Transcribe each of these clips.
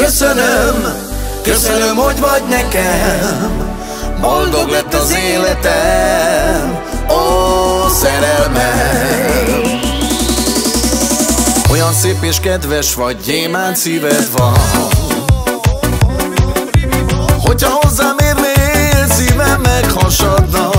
Köszönöm, köszönöm, hogy vagy nekem. Boldog lett az életem Ó, szerelmem. Olyan szép és kedves vagy, gyémánt szíved van. Hogyha hozzám érnél, szívem meghasadna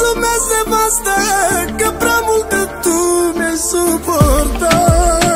Lasă-mi nevastă Că prea mult tu mi-ai suportat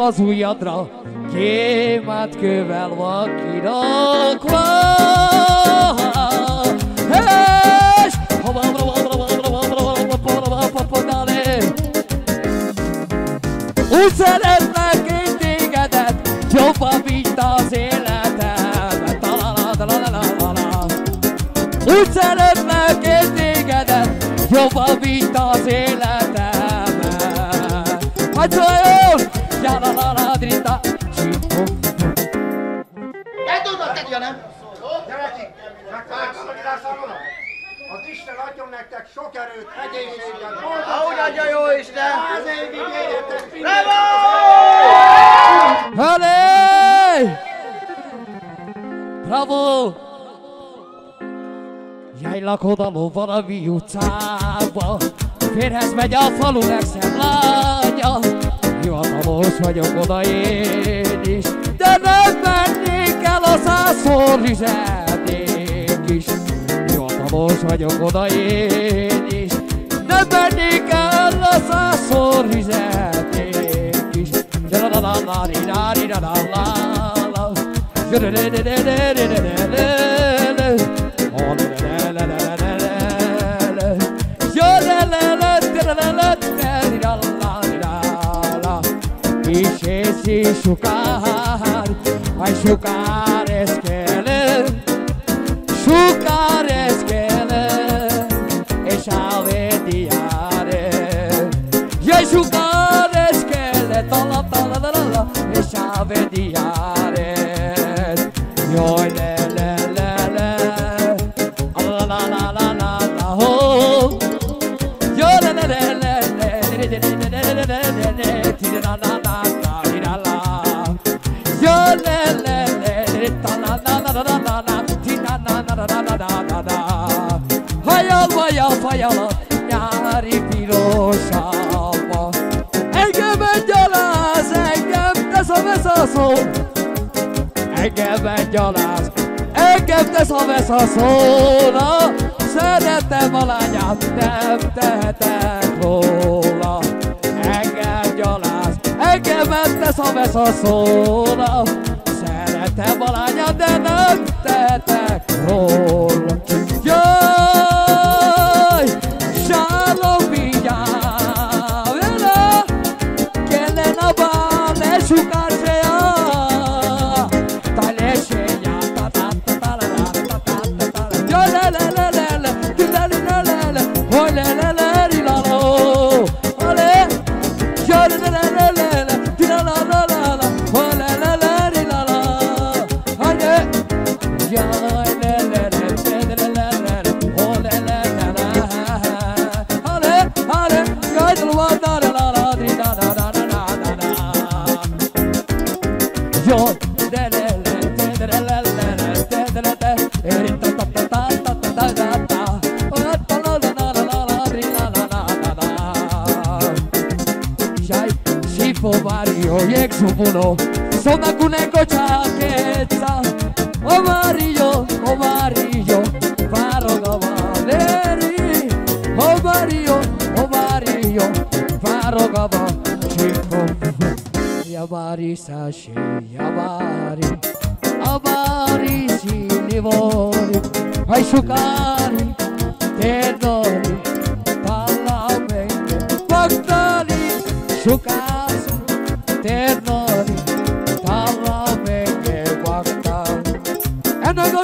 az ujjadra, gyémánt kővel van kirakva. És úgy szeretlek én tégedet, jobban, mint az talala. Úgy szeretlek én tégedet, jobban, mint az életemet. Hát olyan, Tegye, nem? Gyerekek, vonat? Az Isten adjon nektek sok erőt, egészséget, Ahogy adja jó Isten! Száz évig éljetek Bravo! Allez! Bravo! Jaj, lakod a valami utcába, férhez megy a falu legszebb lánya. Hivatalos vagyok oda én is, de nem mennék százszor üzennék is. Hivatalos vagyok oda én is, nem mennék el a százszor üzennék is. La la la la la. Ja da da da da da da da szó. Engem gyaláz, engem tesz a vesz a szóna. Szeretem a lányát, nem tehetek róla. Engem gyaláz, engem tesz a vesz a szóna. Szeretem a lányát, de nem tehetek róla.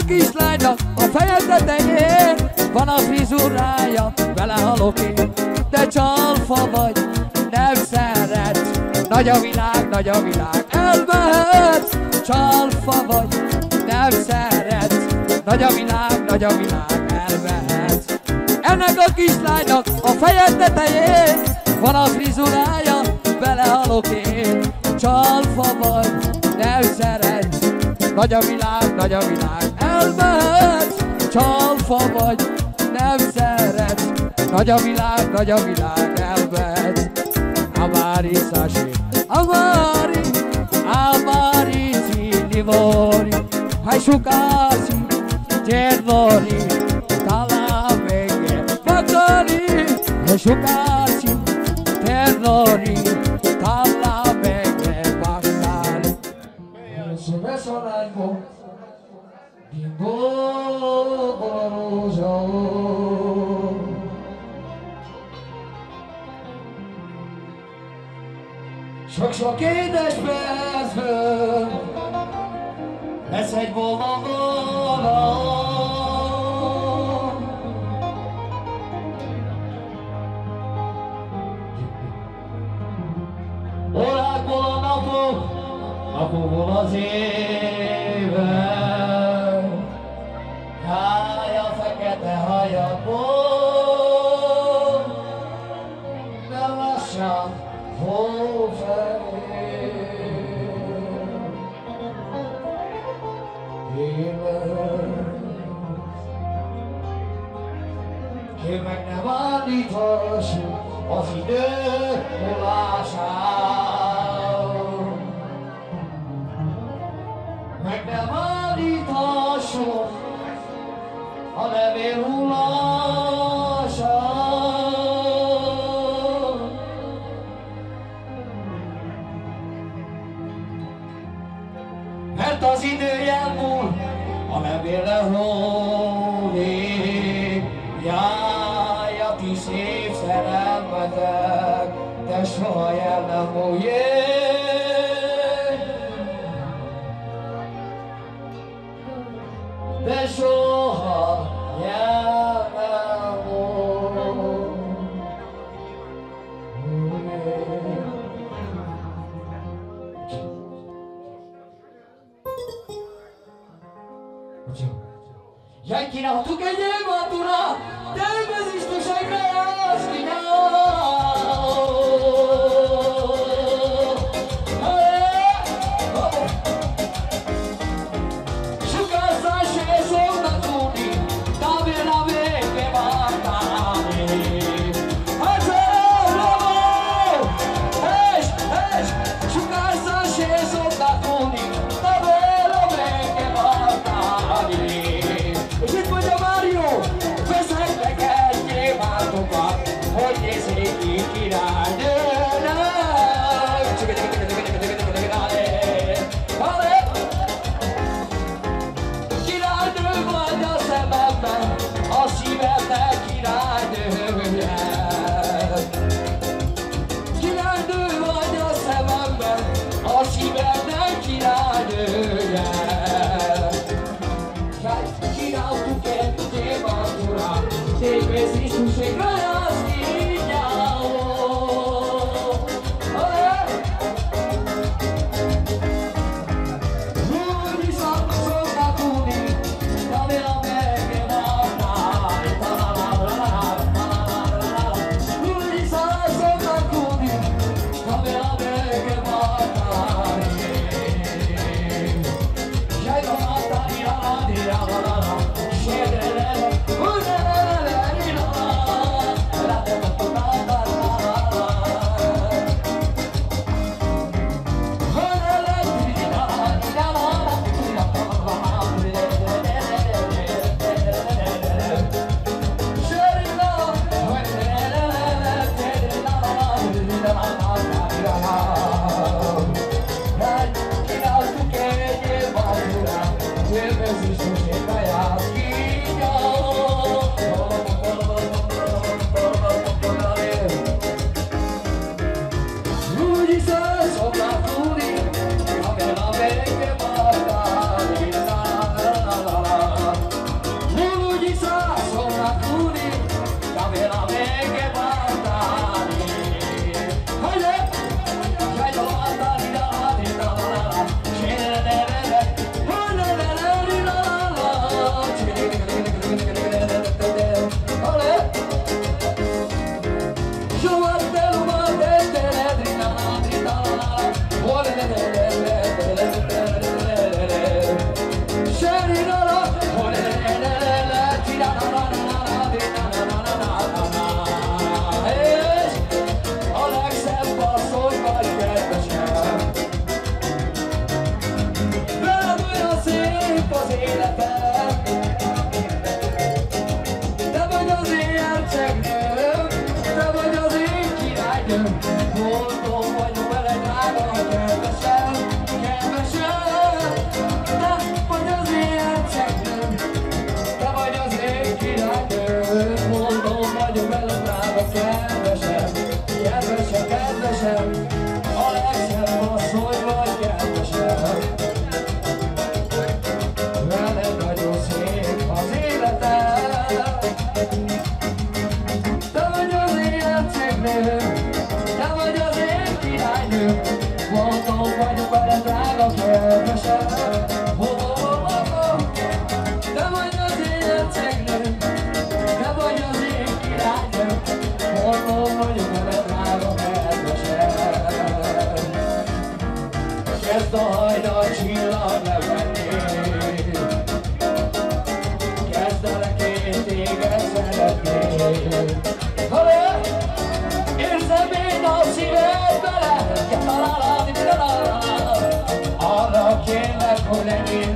kislánynak a fejedre tenyér. Van a frizurája, vele halok én. Te csalfa vagy, nem szeret Nagy a világ, nagy a világ, elmehet Csalfa vagy, nem szeret Nagy a világ, nagy a világ, elmehet Ennek a kislánynak a fejed tetején Van a frizurája, belehalok én. Csalfa vagy, nem szeret Nagy a világ, nagy a világ elment Csalfa vagy, nem szeret. Nagy a világ, nagy a világ elment Amari Sashi, Amari Amari Cini Vori. Hai sucasi, Cervori Talamenge Magari Hai sucasi, Cervori Sok-sok édes percből lesz egy boldog Órákból a napok, napokból az ég. 어떻게 이제 만두라 Thank you. Oh, let me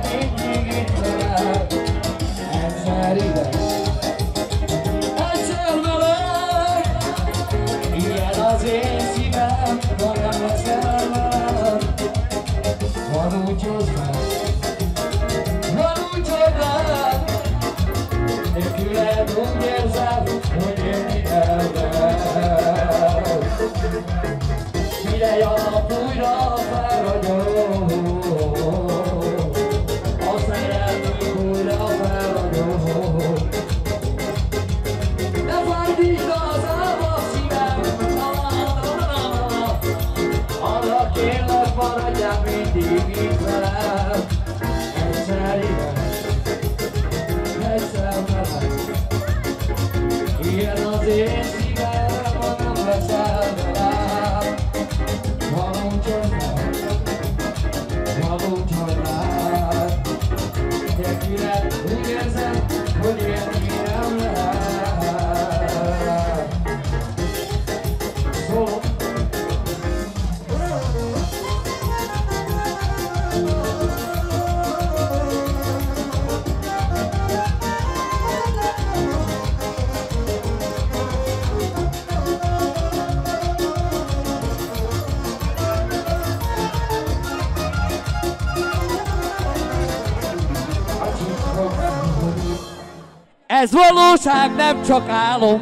Ez valóság, nem csak álom,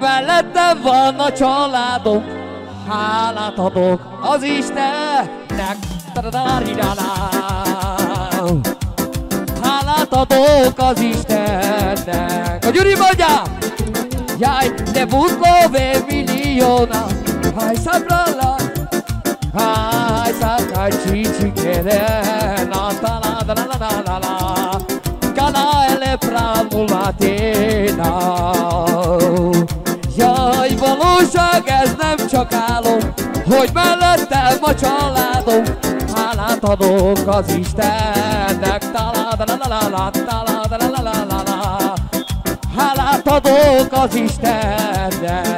mellettem van a családom, hálát adok az Istennek. Hálát adok az Istennek. A Gyuri mondja! Jaj, de buszlové millióna, haj szabrala, haj szabrala, csicsikere, natá. szombaténál. Jaj, valóság, ez nem csak álom, hogy mellettem a családom, hálát adok az Istennek. Hálát adok az Istennek.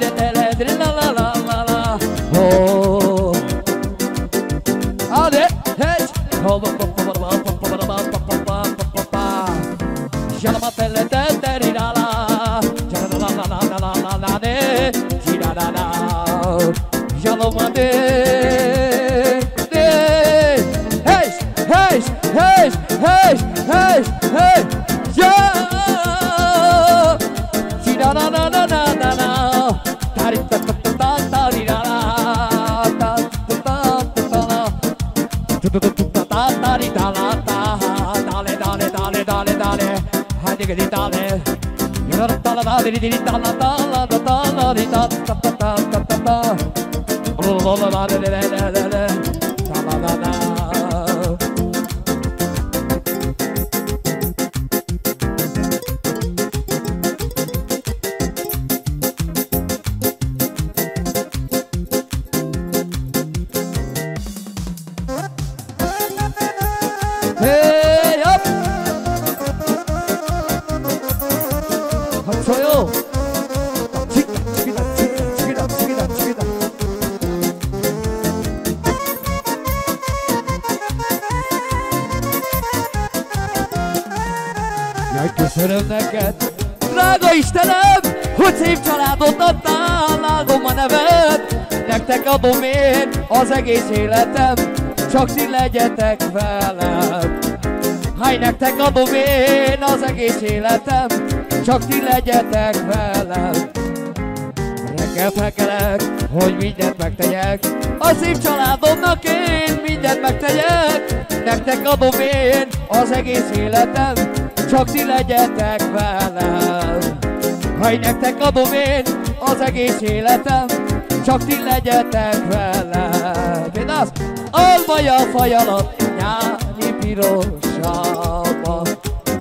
de diggity dolly. You know the dolly dolly diggity dolly dolly the dolly da da da da da da da. Megadom én az egész életem, csak ti legyetek velem. Hány nektek adom én az egész életem, csak ti legyetek velem. Reggel felkelek, hogy mindent megtegyek, a szép családomnak én mindent megtegyek. Nektek adom én az egész életem, csak ti legyetek velem. Hány nektek adom én az egész életem, csak ti legyetek velem. Én az alvaja faj alatt nyári pirosában.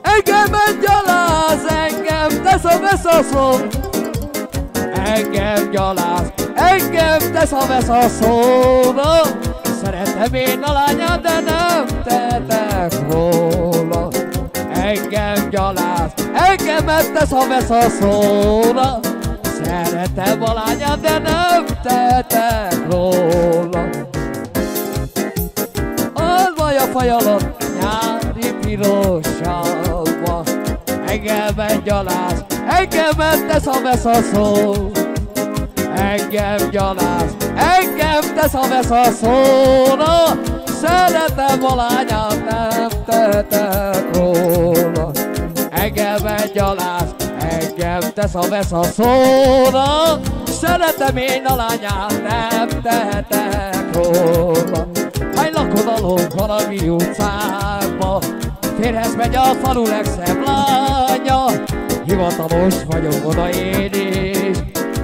Engem gyaláz, engem tesz a veszaszom, engem gyaláz, engem tesz a veszaszom. Szeretem én a lányát, de nem tehetek róla. Engem gyaláz, engemet tesz a veszaszóra. Szeretem a lányát, de nem tetek róla. Az vagy a faj alatt, nyári pirosabban. Engemet gyaláz, engemet tesz a vesz a szó. Engem gyaláz, engem tesz a vesz a szóra. Szeretem a lányát, nem tetek róla. Engem gyaláz, engem tesz a vesz a szóra. Szeretem én a lányát, nem tehetek róla. Haj lakod alól valami utcába, Férhez megy a falu legszebb lánya, Hivatalos vagyok oda én is,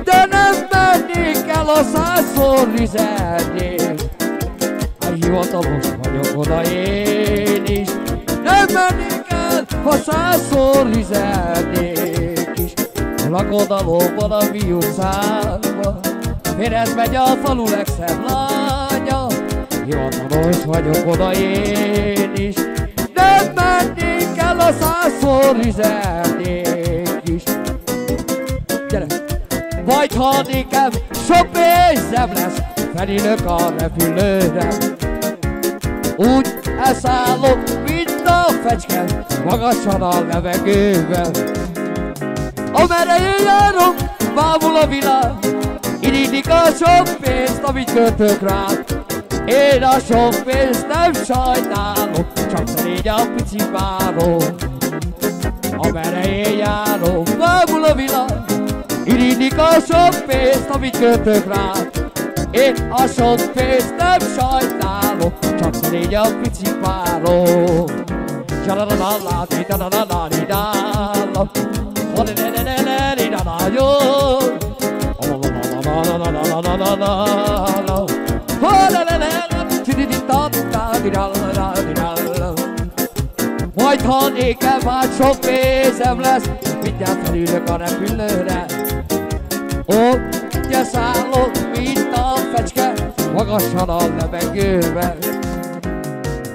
De nem mennék el a százszor üzenni. Hát hivatalos vagyok oda én is, Nem mennék el, ha százszor üzennék. Lakod a mi utcába, Férhez megy a falu legszebb lánya, Hivatalos vagyok oda én is, Nem mennék el a százszor üzennék is. Gyere! Vagy ha nékem sok pénzem lesz, felülök a repülőre. Úgy elszállok, mint a fecske, magasan a levegőben amerre én járok, bámul a világ. Irigylik a sok pénzt, amit költök rá. Én a sok pénzt nem sajnálom, csak szerény a pici várom. Amerre én járok, bámul a világ. Irigylik a sok pénzt, amit költök rá. Én a sok pénzt nem sajnálom, csak szerény a pici várom. Sha la la la la, da da da da da da. Majd ha nékem már sok pénzem lesz, mindjárt felülök a repülőre. Ott szállok, mint a fecske, magasan a levegőben.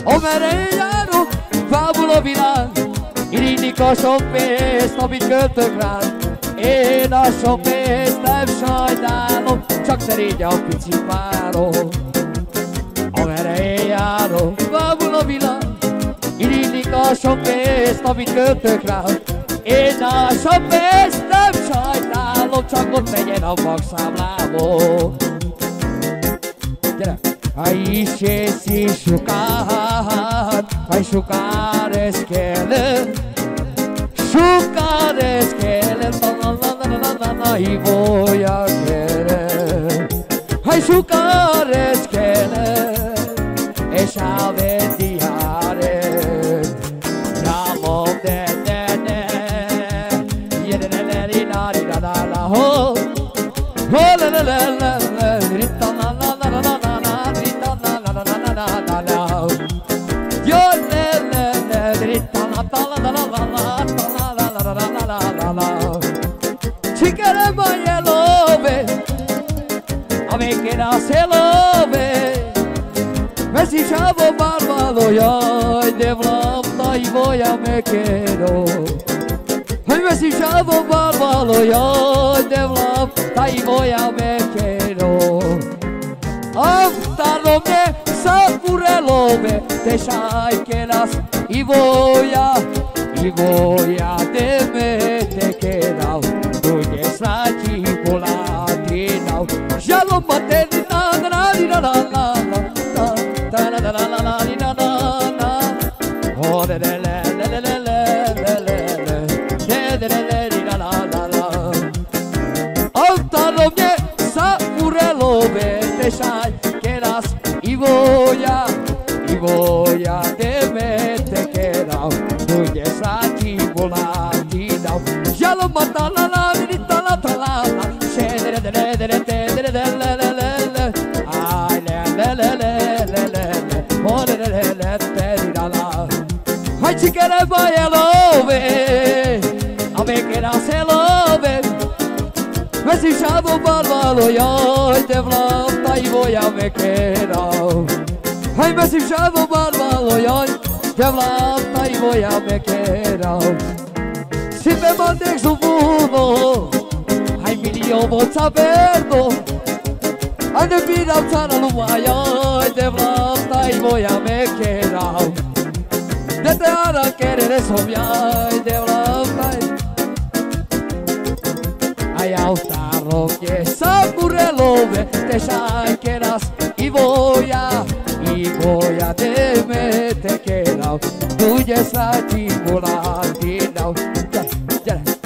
Amerre járok, bámul a világ, Irigylik a sok pénzt, amit költök rád. Én a sok pénzt nem sajnálom, csak légy a pici párom. Amerre én járok, bámul a világ, Irigylik a sok pénzt, amit költök rád. Én a sok pénzt nem sajnálom, csak ott legyen a magszámlámon. Gyere! Ai se si șucat, ai şu kares gelir Şu kares gelir Ay voya gelir Ay şu kares gelir Eşa selove Vesíšavo barvado jaj, de vlapta i voja me quero Hoj vesíšavo barvado jaj, de vlapta i voja me quero Aftalo me sapurelove, te šajkeras i voja I voja de me te querao, duge srači polatinao Žalom mater la la la. quiere vaya lo ve A me Mas se lo ve Me si chavo balvalo yo te flota y voy a me mas Ay me si chavo balvalo yo te flota y voy a me quiera Si me mandes un fumo Ay mi lío vos saberlo Ande pira zara lumayo te flota y voy a me quiera ne teara kere de soviai de vlapai Ai autaro che sa pure love te sai che nas i voia i voia te me te che nau tu je sa ti volanti nau ja ja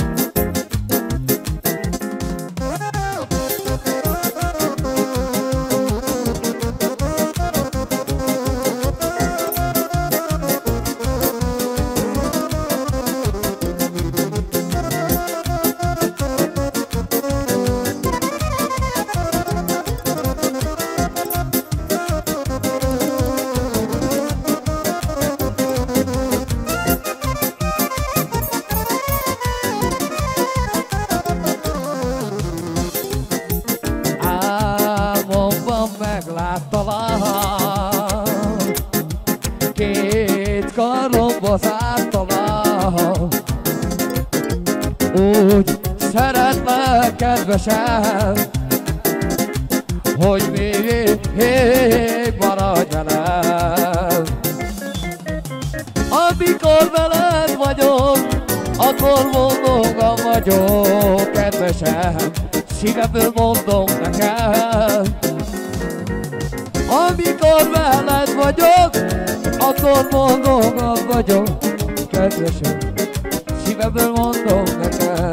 Két karomba zártalak Úgy szeretlek, kedvesem Hogy még maradj velem Amikor veled vagyok Akkor boldogam vagyok, kedvesem Szívemből mondom neked. Amikor veled vagyok Akkor boldogam vagyok, kedvesem. Szívemből mondom neked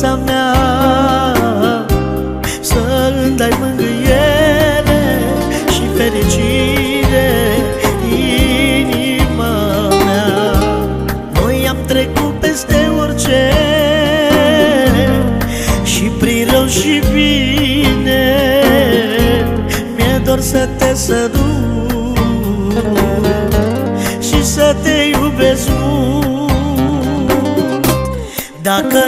rămâi în viața mea. Să îmi dai mângâiere și fericire Inima mea. Noi am trecut peste orice Și prin rău și bine. Mi-e dor să te sărut și să te iubesc mult. Dacă